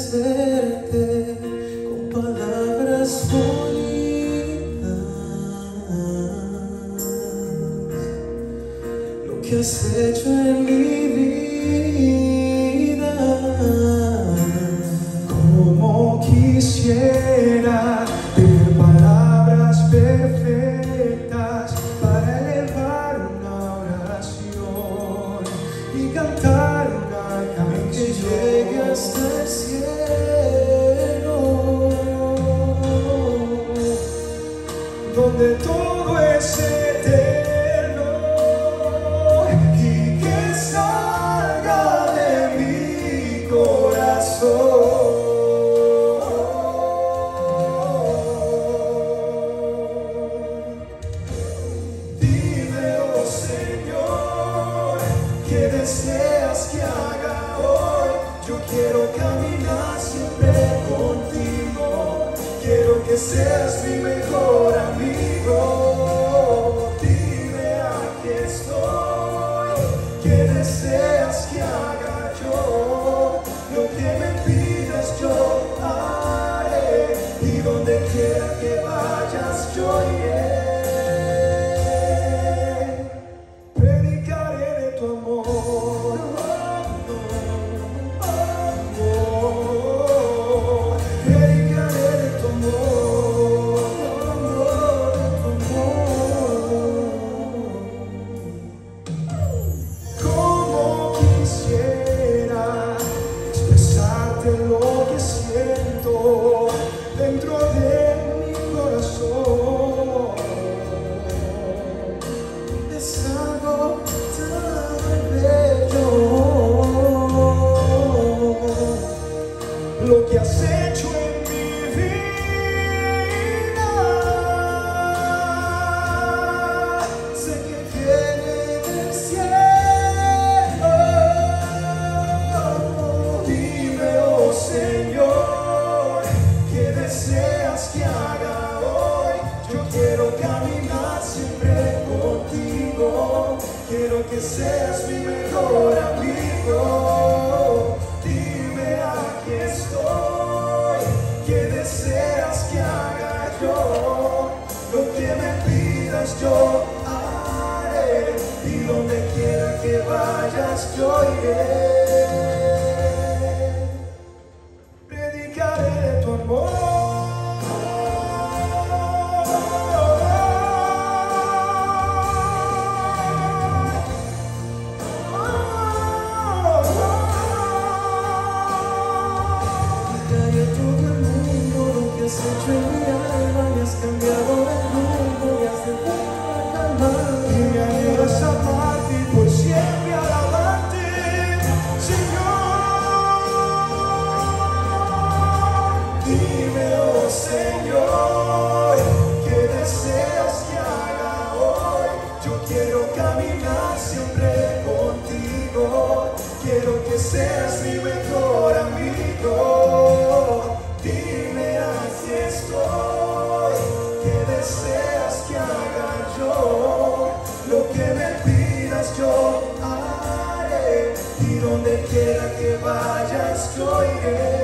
agradecerte con palabras bonitas lo que has hecho en mi vida. Deseas que haga hoy? Yo quiero caminar siempre contigo, quiero que seas mi mejor amigo. Que seas mi mejor amigo. Dime, aquí estoy. ¿Qué deseas que haga yo? Lo que me pidas yo haré. Y donde quiera que vayas yo iré. A todo el mundo lo que has hecho en mi alma y has cambiado el mundo y has dejado calmar. Y me ayudas a amarte y por siempre alabarte, Señor. Dime, oh Señor, ¿qué deseas que haga hoy? Yo quiero caminar siempre contigo. Quiero que seas mi mejor quiera que vayas yo iré.